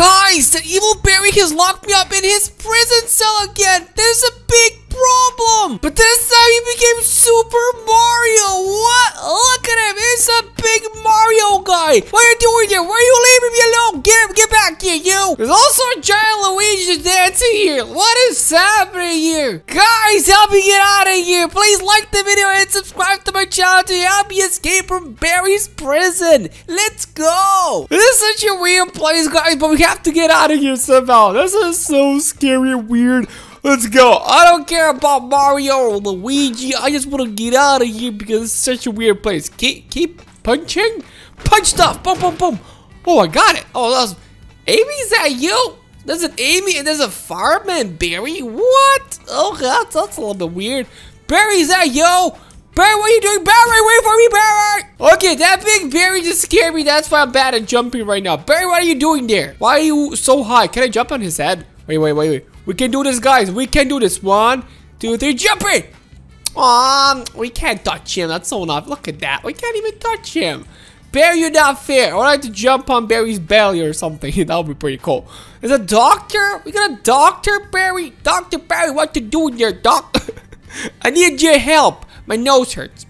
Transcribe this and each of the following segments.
Guys, the evil Barry has locked me up in his prison cell again. There's a big problem. But this time he became Super Mario. What? Look at him. He's a big Mario guy. What are you doing here? Why are you leaving me alone? Get him. get back here, you. There's also a giant Luigi dancing here. What is happening here? Guys, help me get out of here. Please like the video and subscribe to my channel to help me escape from Barry's prison. Let's go. This is such a weird place, guys, but we have to get out of here somehow. This is so scary and weird. Let's go. I don't care about Mario or Luigi. I just want to get out of here because it's such a weird place. Keep, keep punching. Punch stuff. Boom, boom, boom. Oh, I got it. Oh, that was... Amy, is that you? There's an Amy and there's a fireman, Barry. What? Oh, that's, that's a little bit weird. Barry, is that you? Barry, what are you doing? Barry, wait for me, Barry! Okay, that big Barry just scared me. That's why I'm bad at jumping right now. Barry, what are you doing there? Why are you so high? Can I jump on his head? Wait, wait, wait, wait. We can do this, guys. We can do this. One, two, three, jump it! Um, we can't touch him. That's so enough. Look at that. We can't even touch him. Barry, you're not fair. I like to jump on Barry's belly or something. that would be pretty cool. There's a doctor? We got a doctor, Barry? Dr. Barry, what you doing there, doc? I need your help. My nose hurts.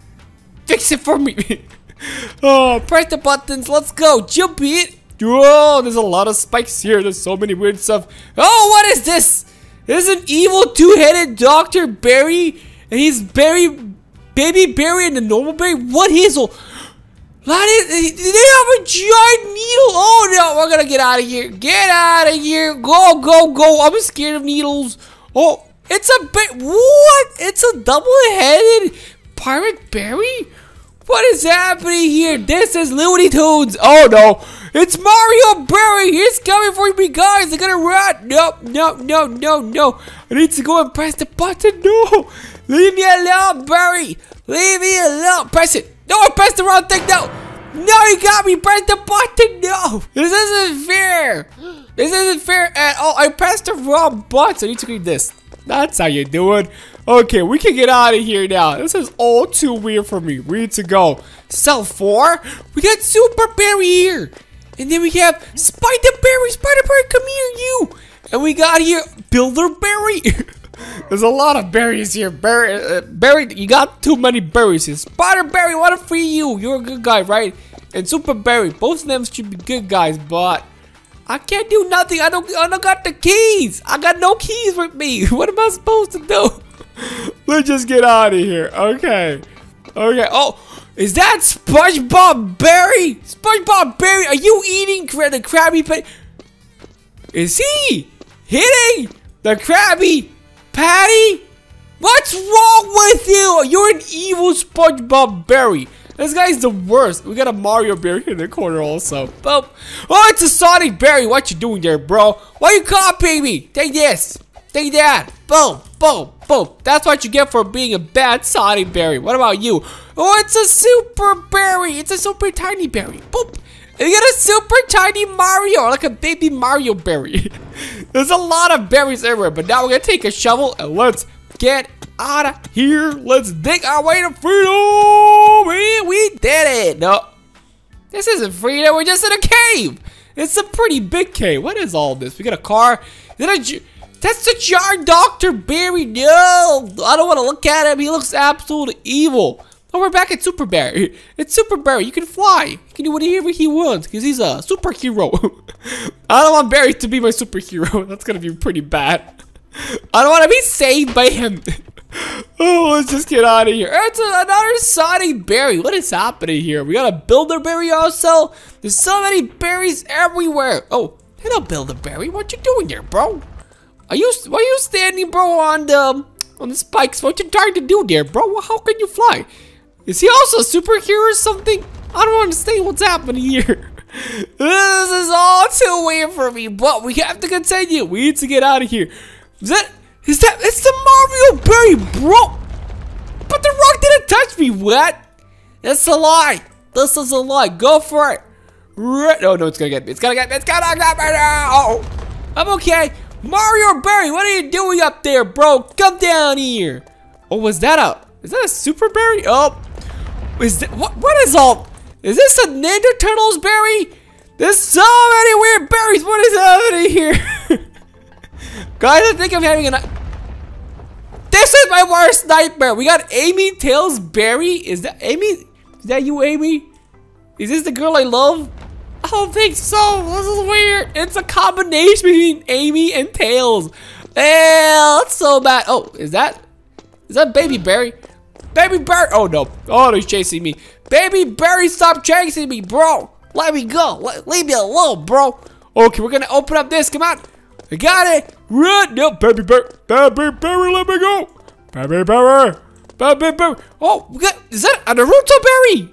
Fix it for me. oh, press the buttons. Let's go. Jump it. There's a lot of spikes here. There's so many weird stuff. Oh, what is this? This is an evil two-headed Dr. Barry. And he's Barry, baby Barry and the normal Barry. What all? That is, they have a giant needle. Oh no, we're gonna get out of here. Get out of here. Go, go, go. I'm scared of needles. Oh, it's a bit. What? It's a double-headed pirate Barry? What is happening here? This is Looney Tunes. Oh no. It's Mario Barry! He's coming for me, guys! I gotta run! No, no, no, no, no! I need to go and press the button! No! Leave me alone, Barry! Leave me alone! Press it! No, I pressed the wrong thing! No! No, you got me! Press the button! No! This isn't fair! This isn't fair at all! I pressed the wrong button! I need to read this. That's how you do it. Okay, we can get out of here now. This is all too weird for me. We need to go. Cell 4? We got Super Berry here! And then we have Spider Berry. Spider Berry, come here, you. And we got here Builder Berry. There's a lot of berries here. Berry, uh, Barry, you got too many berries here. Spider Berry, want to free you? You're a good guy, right? And Super Berry, both of them should be good guys, but I can't do nothing. I don't, I don't got the keys. I got no keys with me. What am I supposed to do? Let's just get out of here. Okay. Okay. Oh, is that SpongeBob Barry? SpongeBob Barry, are you eating the Krabby Patty? Is he hitting the Krabby Patty? What's wrong with you? You're an evil SpongeBob Barry. This guy's the worst. We got a Mario Barry in the corner also. Boom. Oh, it's a Sonic Barry. What you doing there, bro? Why you copying me? Take this. Take that. Boom. Boom. That's what you get for being a bad Sonic Barry. What about you? Oh, it's a super berry. It's a super tiny berry. Boop. And you got a super tiny Mario, like a baby Mario berry. There's a lot of berries everywhere, but now we're gonna take a shovel and let's get out of here. Let's dig our way to freedom. We, we did it. No, this isn't freedom. We're just in a cave. It's a pretty big cave. What is all this? We got a car. Is a, that's the jar Dr. Barry. No, I don't want to look at him. He looks absolutely evil. Oh, we're back at Super Barry. It's Super Barry. You can fly. He can do whatever he wants because he's a superhero. I don't want Barry to be my superhero. That's going to be pretty bad. I don't want to be saved by him. oh, let's just get out of here. It's another Sonic Barry. What is happening here? We got a Builder Barry also. There's so many berries everywhere. Oh, hello, Builder Barry. What you doing there, bro? Are you, why are you standing, bro, on the, on the spikes? What you trying to do there, bro? How can you fly? Is he also a superhero or something? I don't understand what's happening here. This is all too weird for me, but we have to continue. We need to get out of here. Is that, is that, it's the Mario Berry, bro. But the rock didn't touch me, what? That's a lie. This is a lie. Go for it. No, oh, no, it's gonna get me. It's gonna get me. It's gonna get me now. Oh, I'm okay. Mario Berry, what are you doing up there, bro? Come down here. Oh, was that a, is that a Super Berry? Oh, is that, what, what is all, is this a Ninja Turtles berry? There's so many weird berries. What is happening here. Guys, I think I'm having a... This is my worst nightmare. We got Amy Tails Berry. Is that Amy? Is that you, Amy? Is this the girl I love? I don't think so. This is weird. It's a combination between Amy and Tails. Eh, that's so bad. Oh, is that? Is that Baby Berry? Baby Berry. Oh, no. Oh, he's chasing me. Baby Berry, stop chasing me, bro. Let me go. Let, leave me alone, bro. Okay, we're to open up this. Come on. I got it. Run. No, Baby Berry. Baby Berry, let me go. Baby Berry. Baby Berry. Oh, we got, is that a Naruto Berry?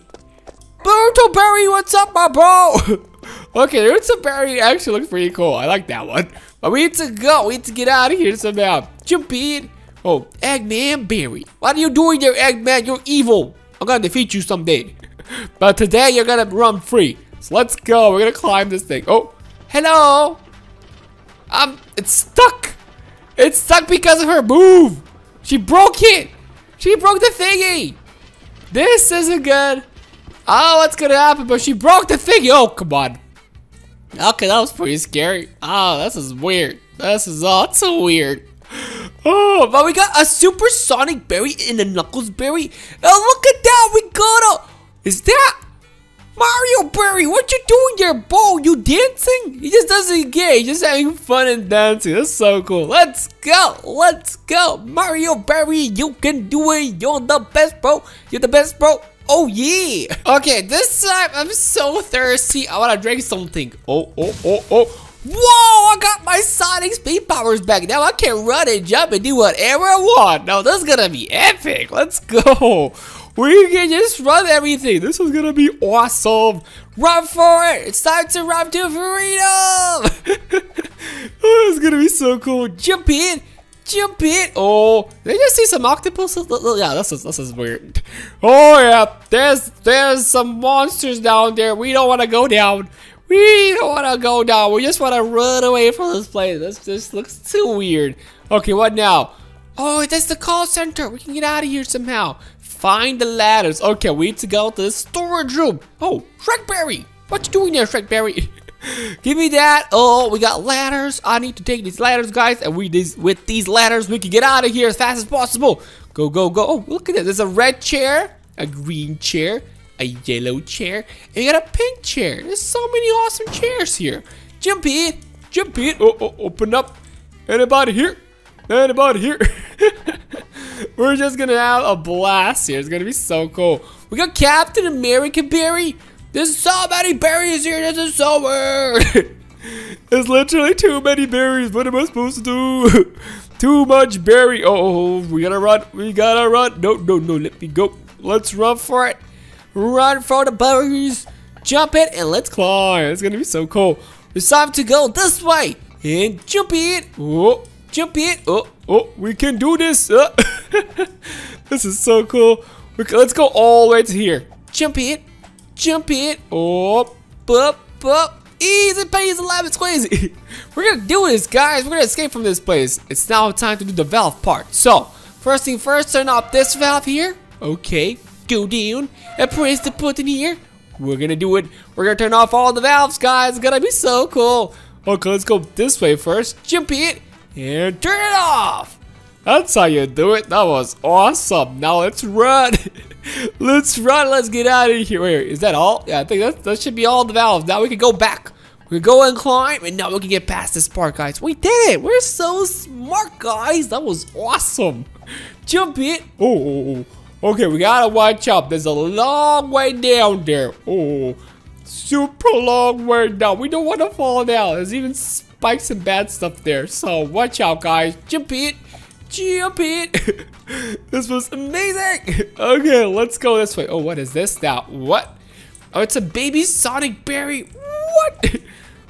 Naruto Berry, what's up, my bro? okay, Naruto Berry actually looks pretty cool. I like that one. But we need to go. We need to get out of here somehow. Jump in. Oh, Eggman Berry. What are you doing there, Eggman? You're evil. I'm gonna defeat you someday. but today, you're gonna run free. So let's go. We're gonna climb this thing. Oh, hello. Um, it's stuck. It's stuck because of her move. She broke it. She broke the thingy. This isn't good. Oh, what's gonna happen? But she broke the thingy. Oh, come on. Okay, that was pretty scary. Oh, this is weird. This is all oh, so weird. Oh, but we got a supersonic berry and a knuckles berry. Oh, look at that. We got a. Is that Mario Berry? What you doing there, Bo? You dancing? He just doesn't get. He's just having fun and dancing. That's so cool. Let's go. Let's go. Mario Berry, you can do it. You're the best, bro. You're the best, bro. Oh, yeah. Okay, this time I'm so thirsty. I want to drink something. Oh, oh, oh, oh. Whoa, I got my Sonic speed powers back. Now I can run and jump and do whatever I want. Now this is gonna be epic. Let's go. We can just run everything. This is gonna be awesome. Run for it. It's time to run to freedom. oh, it's gonna be so cool. Jump in. Jump in. Oh, did you see some octopuses? Yeah, this is this is weird. Oh yeah, there's there's some monsters down there. We don't want to go down. We don't want to go down. We just want to run away from this place. This just looks too weird. Okay, what now? Oh, that's the call center. We can get out of here somehow. Find the ladders. Okay, we need to go to the storage room. Oh, Shrekberry. What you doing there, Shrekberry? Give me that. Oh, we got ladders. I need to take these ladders, guys. And we these with these ladders, we can get out of here as fast as possible. Go, go, go. Oh, look at this. There's a red chair, a green chair, a yellow chair, and you got a pink chair. There's so many awesome chairs here. Jump in. Oh, oh open up. Anybody here? Anybody here? We're just gonna have a blast here. It's gonna be so cool. We got Captain America Berry. There's so many berries here. This is so weird. There's literally too many berries. What am I supposed to do? too much berry. Oh, we gotta run. We gotta run. No, no, no. Let me go. Let's run for it. Run for the berries. Jump it and let's climb. It's gonna be so cool. It's time to go this way. And jump it. Oh, jump it. Oh, oh, we can do this. Uh. this is so cool. Let's go all the way to here. Jump it. Jump it. Oh, up, up. Easy peasy lemon squeezy. We're gonna do this, guys. We're gonna escape from this place. It's now time to do the valve part. So, first thing first, turn off this valve here. Okay, go down and press the button here. We're gonna do it. We're gonna turn off all the valves, guys. It's gonna be so cool. Okay, let's go this way first. Jump it and turn it off. That's how you do it. That was awesome. Now let's run. let's run. Let's get out of here. Wait, is that all? Yeah, I think that, that should be all the valves. Now we can go back. We go and climb, and now we can get past this part, guys. We did it. We're so smart, guys. That was awesome. Jump it. Oh. Okay, we gotta watch out. There's a long way down there. Oh, super long way down. We don't want to fall down. There's even spikes and bad stuff there. So watch out, guys. Jump it. Jump it. this was amazing. Okay, let's go this way. Oh, what is this now? What? Oh, it's a baby Sonic Berry. What?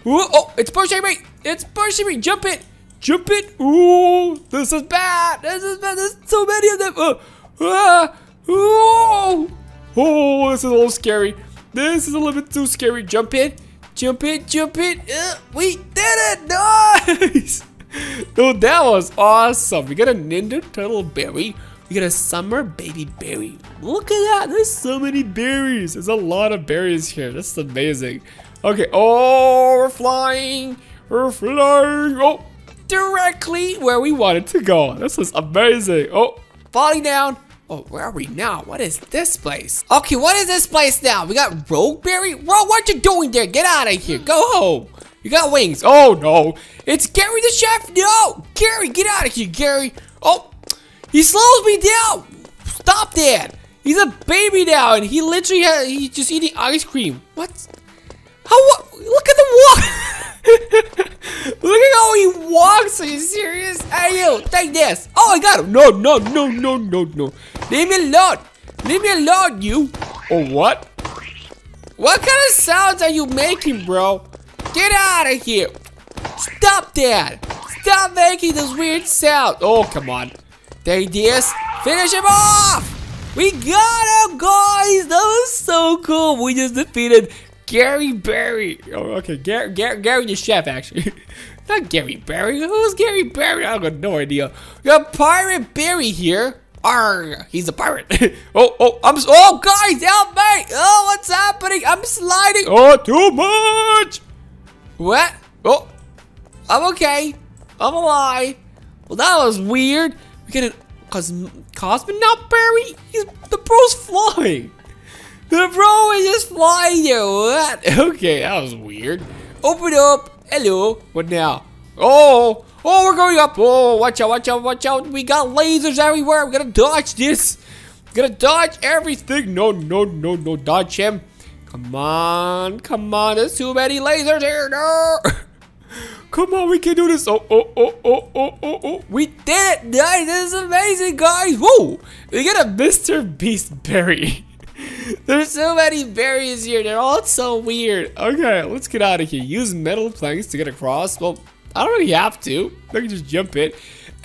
Ooh, oh, it's pushing me. It's pushing me. Jump it. Jump it. Ooh, this is bad. This is bad. There's so many of them. Oh. Ah! Oh! Oh, this is a little scary. This is a little bit too scary. Jump in. Jump in, jump in. Uh, we did it! Nice! Dude, that was awesome. We got a Ninja Turtle berry. We got a summer baby berry. Look at that. There's so many berries. There's a lot of berries here. That's amazing. Okay. Oh, we're flying. We're flying. Oh, directly where we wanted to go. This is amazing. Oh, falling down. Oh, where are we now? What is this place? Okay, what is this place now? We got Rogueberry? Rogue, what you doing there? Get out of here. Go home. You got wings. Oh, no. It's Gary the chef. No. Gary, get out of here, Gary. Oh, he slows me down. Stop that. He's a baby now, and he literally has, he's just eating ice cream. What? How, what? Look at the walk. Look at how he walks. Are you serious? Hey, you, take this. Oh, I got him. No, no, no, no, no, no. Leave me alone. Leave me alone, you. oh, what? What kind of sounds are you making, bro? Get out of here. Stop that. Stop making those weird sounds. Oh, come on. Take this. Finish him off. We got him, guys. That was so cool. We just defeated Gary Barry. Oh, okay. Gary, Gary, Gary the chef, actually. Not Gary Barry. Who's Gary Barry? I've got no idea. We got Pirate Barry here. Arr, he's a pirate. oh, oh, I'm, oh, guys, help me. Oh, what's happening? I'm sliding. Oh, too much. What? Oh, I'm okay. I'm alive. Well, that was weird. We get an cos cosmonaut Barry? He's, the bro's flying. The bro is just flying there. What? Okay, that was weird. Open up. Hello. What now? Oh, oh, we're going up. Oh, watch out, watch out, watch out. We got lasers everywhere. We gotta dodge this. we Gonna dodge everything. No, no, no, no, dodge him. Come on, come on. There's too many lasers here. No. Come on, we can do this. Oh, oh, oh, oh, oh, oh, oh. We did it. Nice. This is amazing, guys. Whoa. We get a Mr. Beast berry. There's so many berries here. They're all so weird. Okay, let's get out of here. Use metal planks to get across. Well, I don't really have to. I can just jump it.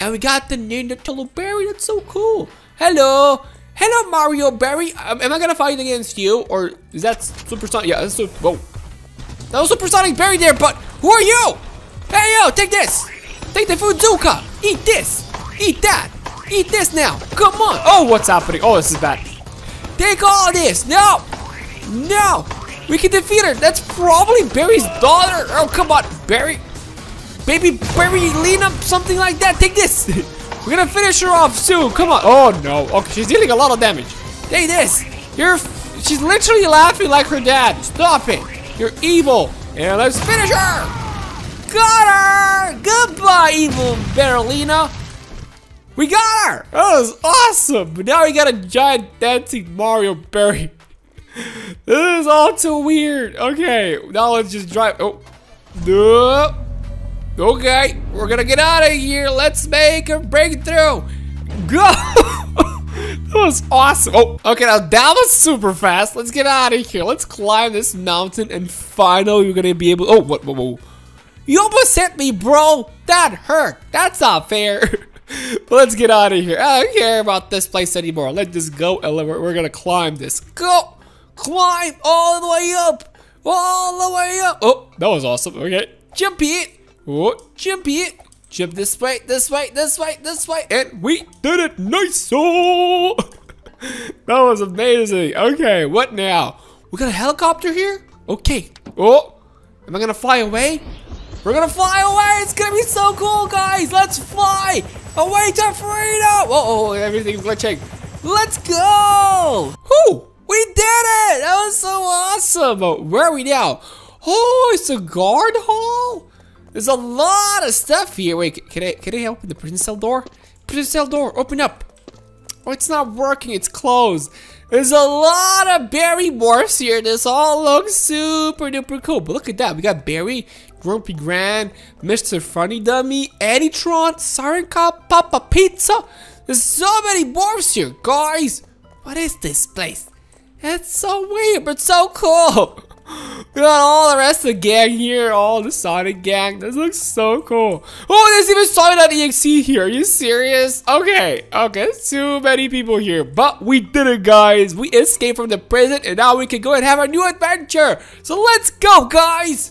And we got the Ninja Turtle berry. That's so cool. Hello. Hello, Mario Berry. Um, am I gonna fight against you, or is that Supersonic? Yeah, that's super. Whoa, that was Supersonic Berry there. But who are you? Hey, yo, take this. Take the Fudzuka. Eat this. Eat that. Eat this now. Come on. Oh, what's happening? Oh, this is bad. Take all this. No. No. We can defeat her. That's probably Barry's daughter. Oh, come on, Barry. Baby Barry Lena, something like that. Take this. We're gonna finish her off soon. Come on. Oh no. Okay, she's dealing a lot of damage. Take this. You're. She's literally laughing like her dad. Stop it. You're evil. And let's finish her. Got her. Goodbye, evil Berlina. We got her. That was awesome. But now we got a giant dancing Mario Berry. This is all too weird. Okay, now let's just drive. Oh, no. Okay, we're gonna get out of here. Let's make a breakthrough. Go! that was awesome. Oh, okay, now that was super fast. Let's get out of here. Let's climb this mountain and finally we're gonna be able. Oh, what? Whoa, whoa. You almost hit me, bro. That hurt. That's not fair. let's get out of here. I don't care about this place anymore. Let this go, we're gonna climb this. Go! Climb all the way up! All the way up! Oh, that was awesome. Okay, jump it! Oh, jump it! Jump this way, this way, this way, this way, and we did it! Nice! Oh! that was amazing. Okay, what now? We got a helicopter here? Okay. Oh, am I gonna fly away? We're gonna fly away! It's gonna be so cool, guys! Let's fly! Away to freedom! Oh, everything's glitching. Let's go! Whoo! We did it! That was so awesome! Where are we now? Oh, it's a guard hall? There's a lot of stuff here. Wait, can I can I open the prison cell door? Prison cell door, open up. Oh, it's not working. It's closed. There's a lot of Barry morphs here. This all looks super duper cool. But look at that. We got Barry, Grumpy Gran, Mr. Funny Dummy, Edditron, Siren Cop, Papa Pizza. There's so many morphs here, guys. What is this place? It's so weird, but so cool. We got all the rest of the gang here, all the Sonic gang. This looks so cool. Oh, there's even Sonic.exe here. Are you serious? Okay, okay, too many people here. But we did it, guys. We escaped from the prison, and now we can go and have a new adventure. So let's go, guys.